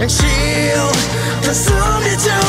and shield from some.